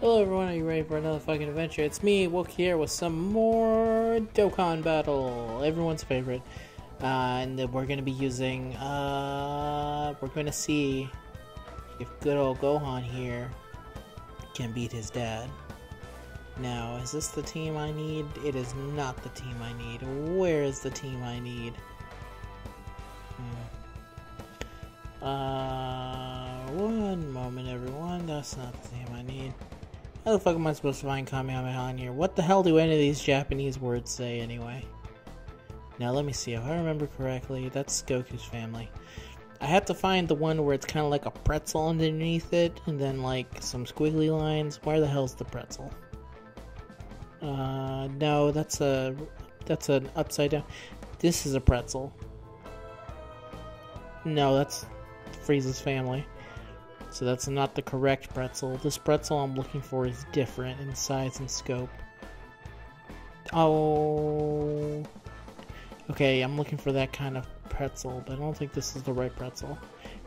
Hello everyone, are you ready for another fucking adventure? It's me, Wook here with some more Dokkan Battle, everyone's favorite. Uh, and we're gonna be using, uh, we're gonna see if good old Gohan here can beat his dad. Now, is this the team I need? It is not the team I need. Where is the team I need? Hmm. Uh, one moment everyone, that's not the team I need. How the fuck am I supposed to find Kamehameha in here? What the hell do any of these Japanese words say anyway? Now let me see, if I remember correctly, that's Goku's family. I have to find the one where it's kind of like a pretzel underneath it, and then like some squiggly lines. Where the hell's the pretzel? Uh, no, that's a that's an upside down. This is a pretzel. No, that's Frieza's family. So that's not the correct pretzel. This pretzel I'm looking for is different in size and scope. Oh. Okay, I'm looking for that kind of pretzel, but I don't think this is the right pretzel.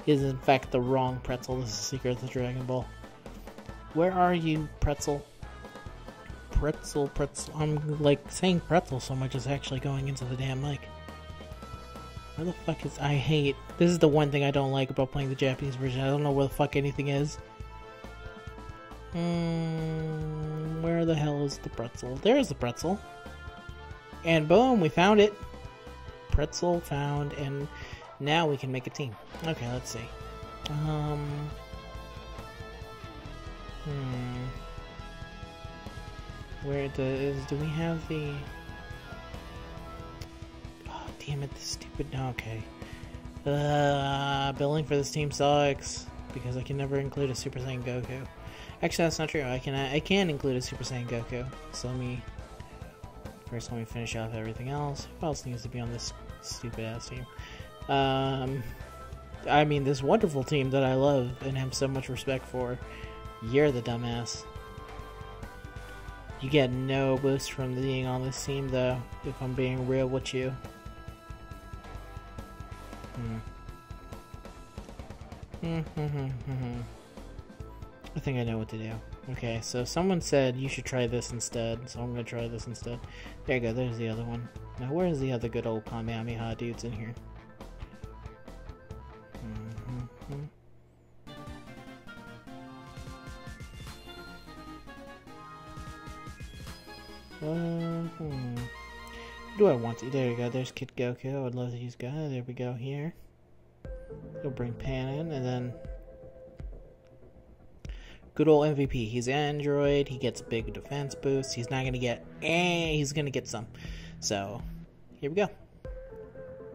It is in fact the wrong pretzel. This is Secret of the Dragon Ball. Where are you, pretzel? Pretzel, pretzel. I'm like saying pretzel so much it's actually going into the damn mic. Where the fuck is... I hate... This is the one thing I don't like about playing the Japanese version. I don't know where the fuck anything is. Mm, where the hell is the pretzel? There's the pretzel. And boom, we found it. Pretzel found, and now we can make a team. Okay, let's see. Um... Hmm... Where does... Do we have the... Damn it, this stupid. Okay. Uh, billing for this team sucks because I can never include a Super Saiyan Goku. Actually, that's not true. I can I can include a Super Saiyan Goku. So let me first let me finish off everything else. Who else needs to be on this stupid ass team? Um, I mean this wonderful team that I love and have so much respect for. You're the dumbass. You get no boost from being on this team, though. If I'm being real with you. I think I know what to do. Okay, so someone said you should try this instead, so I'm gonna try this instead. There you go, there's the other one. Now where's the other good old Kamehameha dudes in here? Mm -hmm. Uh, hmm. do I want to? There you go. There's Kid Goku. I would love to use Guy. There we go. Here. He'll bring Pan in, and then good old MVP. He's Android. He gets big defense boosts. He's not gonna get, eh, he's gonna get some. So here we go.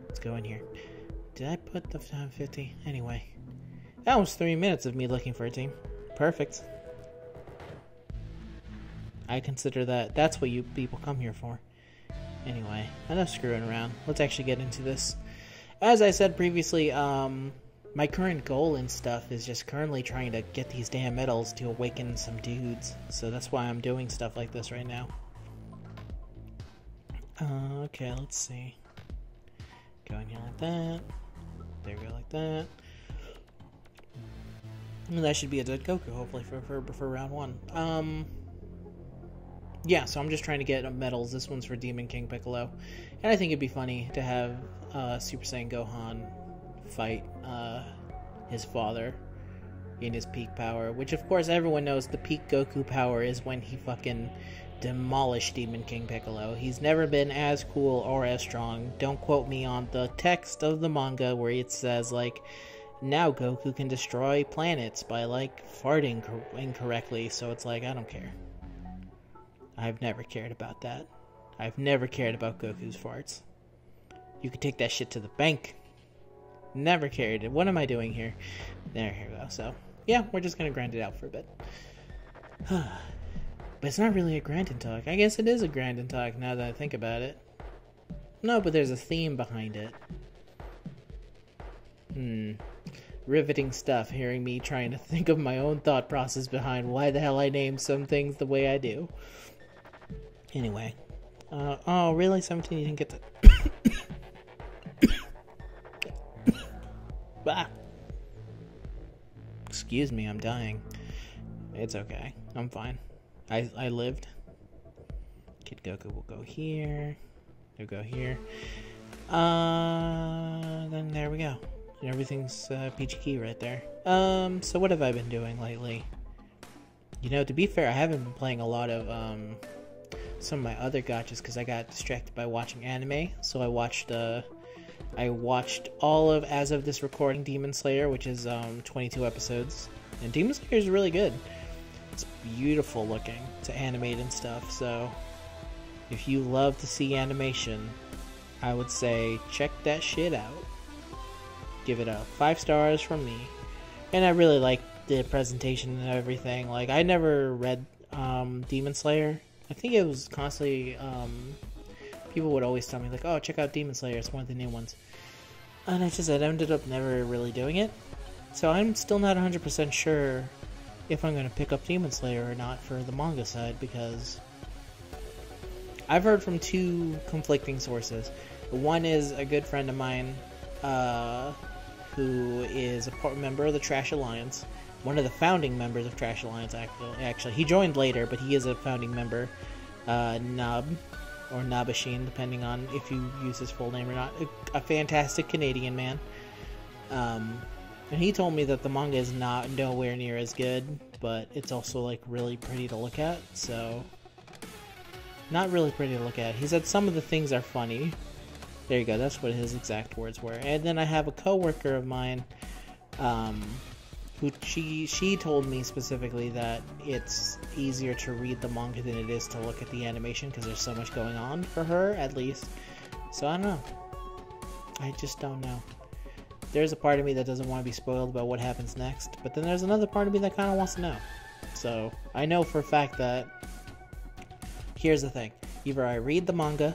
Let's go in here. Did I put the time 50? Anyway, that was three minutes of me looking for a team. Perfect. I consider that that's what you people come here for. Anyway, enough screwing around. Let's actually get into this. As I said previously, um, my current goal and stuff is just currently trying to get these damn medals to awaken some dudes. So that's why I'm doing stuff like this right now. Uh, okay, let's see. Going here like that. There we go like that. And that should be a dead Goku, hopefully, for, for, for round one. Um, yeah, so I'm just trying to get medals. This one's for Demon King Piccolo. And I think it'd be funny to have uh, Super Saiyan Gohan fight uh, his father in his peak power, which of course everyone knows the peak Goku power is when he fucking demolished Demon King Piccolo. He's never been as cool or as strong. Don't quote me on the text of the manga where it says like now Goku can destroy planets by like farting incorrectly. So it's like I don't care. I've never cared about that. I've never cared about Goku's farts. You could take that shit to the bank. Never carried it. What am I doing here? There, here we go. So, yeah, we're just gonna grind it out for a bit. but it's not really a grind and talk. I guess it is a grind and talk now that I think about it. No, but there's a theme behind it. Hmm. Riveting stuff, hearing me trying to think of my own thought process behind why the hell I name some things the way I do. Anyway. Uh, oh, really? 17? You didn't get the... bah. Excuse me, I'm dying. It's okay. I'm fine. I I lived. Kid Goku will go here. He'll go here. Uh, then there we go. And everything's uh, peachy key right there. Um, so what have I been doing lately? You know, to be fair, I haven't been playing a lot of um, some of my other gachas because I got distracted by watching anime. So I watched uh, I watched all of as of this recording Demon Slayer, which is um, 22 episodes, and Demon Slayer is really good. It's beautiful looking to animate and stuff. So if you love to see animation, I would say check that shit out. Give it a five stars from me, and I really like the presentation and everything. Like I never read um, Demon Slayer. I think it was constantly um, people would always tell me like, "Oh, check out Demon Slayer. It's one of the new ones." And I just I ended up never really doing it. So I'm still not 100% sure if I'm going to pick up Demon Slayer or not for the manga side because I've heard from two conflicting sources. One is a good friend of mine uh, who is a part member of the Trash Alliance, one of the founding members of Trash Alliance. Actually, he joined later, but he is a founding member. Uh, Nub or Nabashin, depending on if you use his full name or not. A, a fantastic Canadian man. Um, and he told me that the manga is not nowhere near as good, but it's also like really pretty to look at. So, not really pretty to look at. He said some of the things are funny. There you go. That's what his exact words were. And then I have a coworker of mine, um, who she she told me specifically that it's easier to read the manga than it is to look at the animation because there's so much going on for her at least. So I don't know. I just don't know. There's a part of me that doesn't want to be spoiled about what happens next, but then there's another part of me that kind of wants to know. So I know for a fact that here's the thing: either I read the manga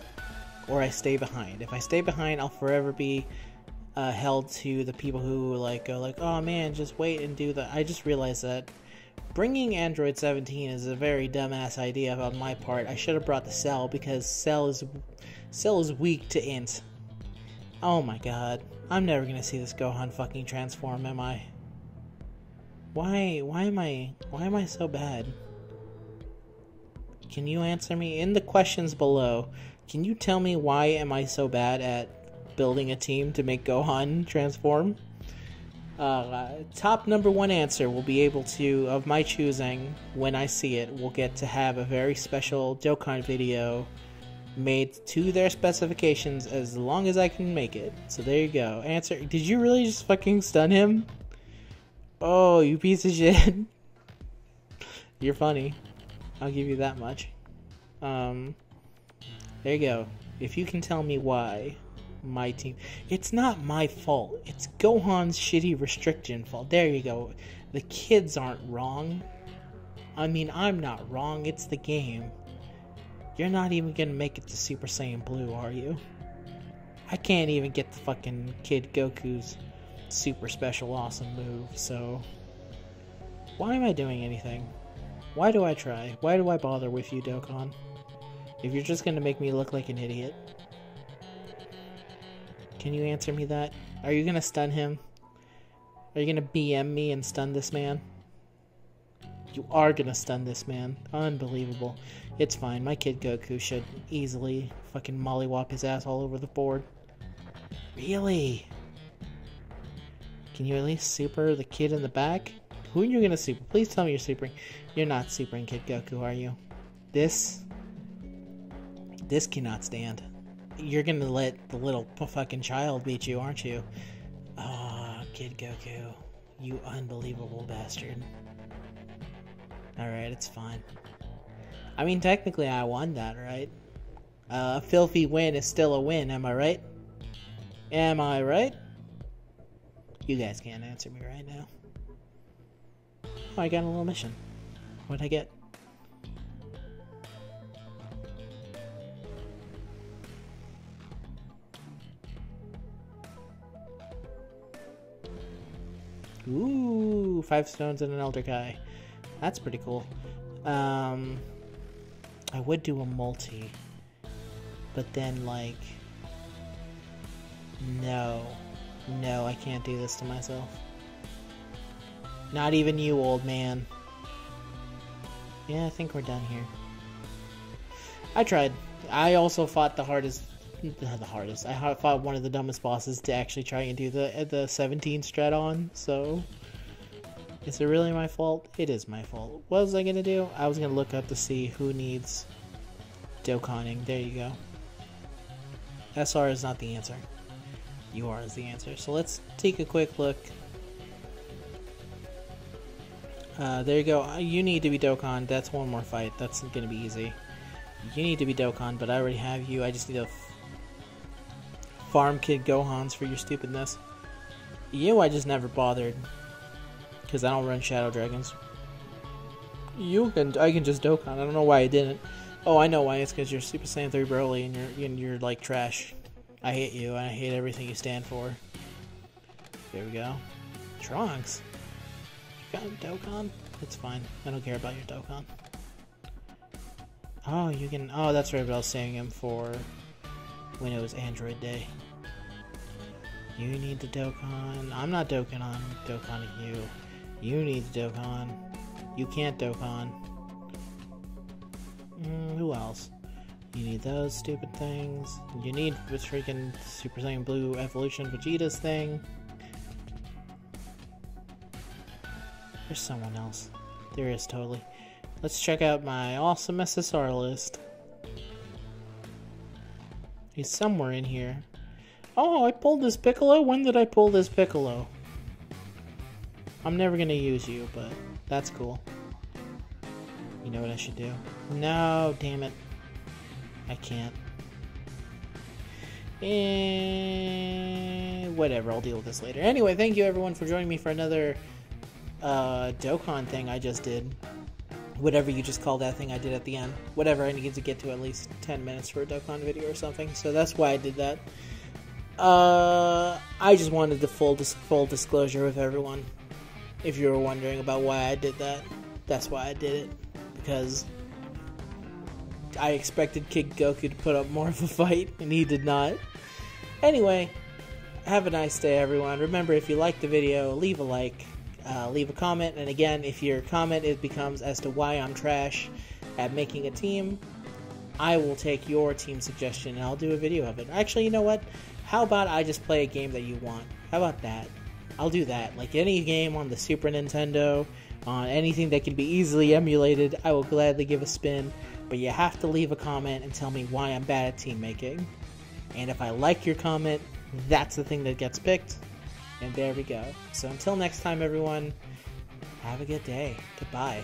or I stay behind. If I stay behind, I'll forever be uh, held to the people who like go like, "Oh man, just wait and do that." I just realized that bringing Android 17 is a very dumbass idea on my part. I should have brought the Cell because Cell is Cell is weak to int. Oh my god, I'm never gonna see this Gohan fucking transform, am I? Why? Why am I? Why am I so bad? Can you answer me in the questions below? Can you tell me why am I so bad at building a team to make Gohan transform. Uh, top number one answer will be able to, of my choosing, when I see it, will get to have a very special Dokkan video made to their specifications as long as I can make it. So there you go. Answer. Did you really just fucking stun him? Oh, you piece of shit. You're funny. I'll give you that much. Um, there you go. If you can tell me why my team. It's not my fault. It's Gohan's shitty restriction fault. There you go. The kids aren't wrong. I mean, I'm not wrong. It's the game. You're not even gonna make it to Super Saiyan Blue, are you? I can't even get the fucking Kid Goku's super special awesome move, so. Why am I doing anything? Why do I try? Why do I bother with you, Dokkan? If you're just gonna make me look like an idiot. Can you answer me that? Are you gonna stun him? Are you gonna BM me and stun this man? You are gonna stun this man. Unbelievable. It's fine. My kid Goku should easily fucking mollywop his ass all over the board. Really? Can you at least super the kid in the back? Who are you gonna super? Please tell me you're supering. You're not supering Kid Goku, are you? This... This cannot stand you're gonna let the little fucking child beat you, aren't you? Oh, Kid Goku, you unbelievable bastard. Alright, it's fine. I mean, technically, I won that, right? Uh, a filthy win is still a win, am I right? Am I right? You guys can't answer me right now. Oh, I got a little mission. What'd I get? Ooh, five stones and an elder guy. That's pretty cool. Um, I would do a multi, but then like, no, no, I can't do this to myself. Not even you, old man. Yeah, I think we're done here. I tried. I also fought the hardest, the hardest. I fought one of the dumbest bosses to actually try and do the the 17 strat on. So, is it really my fault? It is my fault. What was I gonna do? I was gonna look up to see who needs Dokkaning. There you go. SR is not the answer. UR is the answer. So let's take a quick look. Uh, there you go. Uh, you need to be Dokkan. That's one more fight. That's gonna be easy. You need to be Dokkan, but I already have you. I just need to farm Kid Gohans for your stupidness. You, I just never bothered. Because I don't run Shadow Dragons. You can, I can just Dokkan. I don't know why I didn't. Oh, I know why. It's because you're Super Saiyan 3 Broly and you're, and you're like trash. I hate you, and I hate everything you stand for. There we go. Trunks. You got Dokkan? It's fine. I don't care about your Dokkan. Oh, you can... Oh, that's right, but I was saving him for when it was Android Day. You need the Dokkan. I'm not Dokkan on Dokkan you. You need the Dokkan. You can't Dokkan. Mm, who else? You need those stupid things. You need the freaking Super Saiyan Blue Evolution Vegeta's thing. There's someone else. There is totally. Let's check out my awesome SSR list. He's somewhere in here. Oh, I pulled this Piccolo? When did I pull this Piccolo? I'm never gonna use you, but that's cool. You know what I should do? No, damn it. I can't. And whatever, I'll deal with this later. Anyway, thank you everyone for joining me for another uh, Dokkan thing I just did. Whatever you just call that thing I did at the end. Whatever, I need to get to at least 10 minutes for a Dokkan video or something, so that's why I did that. Uh, I just wanted the full, dis- full disclosure with everyone. If you were wondering about why I did that, that's why I did it. Because I expected Kid Goku to put up more of a fight, and he did not. Anyway, have a nice day, everyone. Remember, if you liked the video, leave a like, uh, leave a comment, and again, if your comment it becomes as to why I'm trash at making a team, I will take your team suggestion and I'll do a video of it. Actually, you know what? How about I just play a game that you want? How about that? I'll do that. Like any game on the Super Nintendo, on anything that can be easily emulated, I will gladly give a spin but you have to leave a comment and tell me why I'm bad at team making. And if I like your comment, that's the thing that gets picked. And there we go. So until next time, everyone, have a good day. Goodbye.